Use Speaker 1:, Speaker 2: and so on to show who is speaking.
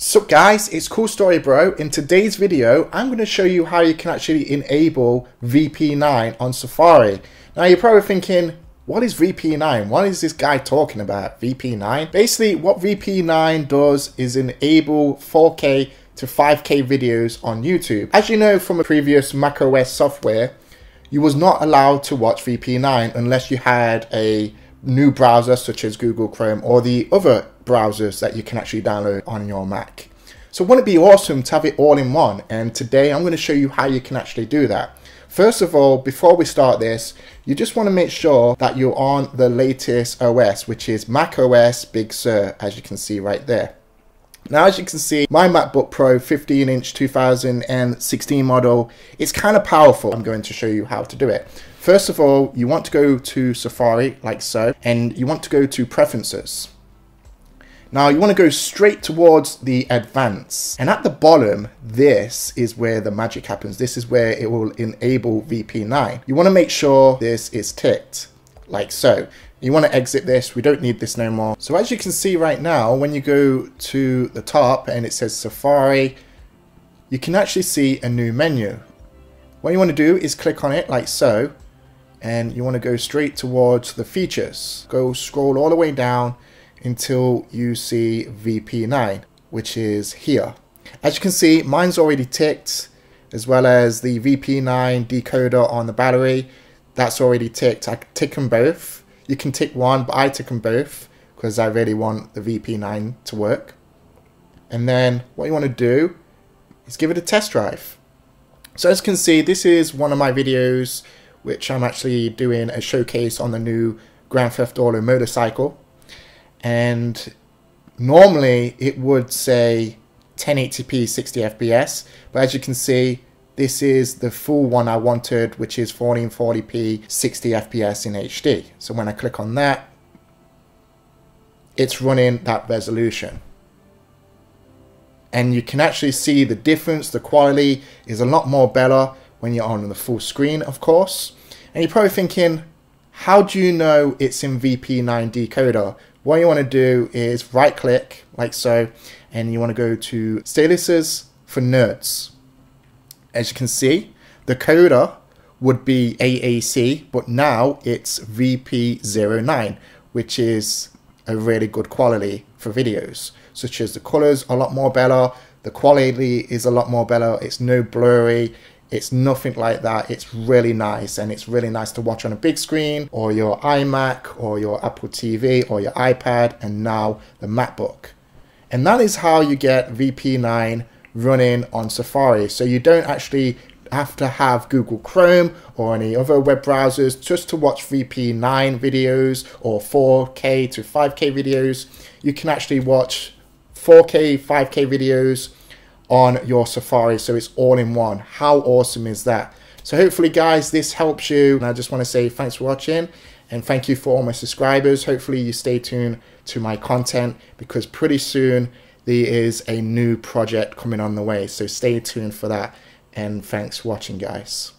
Speaker 1: So guys, it's Cool Story Bro. In today's video, I'm going to show you how you can actually enable VP9 on Safari. Now you're probably thinking, what is VP9? What is this guy talking about, VP9? Basically, what VP9 does is enable 4K to 5K videos on YouTube. As you know from a previous macOS software, you was not allowed to watch VP9 unless you had a new browser such as Google Chrome or the other browsers that you can actually download on your Mac. So wouldn't it be awesome to have it all in one? And today I'm going to show you how you can actually do that. First of all, before we start this, you just want to make sure that you're on the latest OS, which is Mac OS Big Sur, as you can see right there. Now, as you can see, my MacBook Pro 15 inch 2016 model, it's kind of powerful. I'm going to show you how to do it. First of all, you want to go to Safari, like so, and you want to go to Preferences. Now you want to go straight towards the advance and at the bottom this is where the magic happens. This is where it will enable VP9. You want to make sure this is ticked like so. You want to exit this, we don't need this no more. So as you can see right now when you go to the top and it says Safari you can actually see a new menu. What you want to do is click on it like so and you want to go straight towards the features. Go scroll all the way down until you see VP9, which is here. As you can see, mine's already ticked, as well as the VP9 decoder on the battery. That's already ticked. I tick them both. You can tick one, but I tick them both because I really want the VP9 to work. And then what you want to do is give it a test drive. So as you can see, this is one of my videos which I'm actually doing a showcase on the new Grand Theft Auto motorcycle and normally it would say 1080p 60 fps but as you can see this is the full one I wanted which is 1440p 60 fps in HD so when I click on that it's running that resolution. And you can actually see the difference. The quality is a lot more better when you're on the full screen of course. And you're probably thinking how do you know it's in VP9 decoder? What you want to do is right click like so and you want to go to statuses for nerds. As you can see, the coder would be AAC, but now it's VP09, which is a really good quality for videos, such as the colors a lot more better, the quality is a lot more better, it's no blurry, it's nothing like that. It's really nice and it's really nice to watch on a big screen or your iMac or your Apple TV or your iPad and now the MacBook. And that is how you get VP9 running on Safari. So you don't actually have to have Google Chrome or any other web browsers just to watch VP9 videos or 4K to 5K videos. You can actually watch 4K, 5K videos on your Safari. So it's all in one. How awesome is that? So hopefully guys, this helps you. And I just want to say thanks for watching and thank you for all my subscribers. Hopefully you stay tuned to my content because pretty soon there is a new project coming on the way. So stay tuned for that and thanks for watching guys.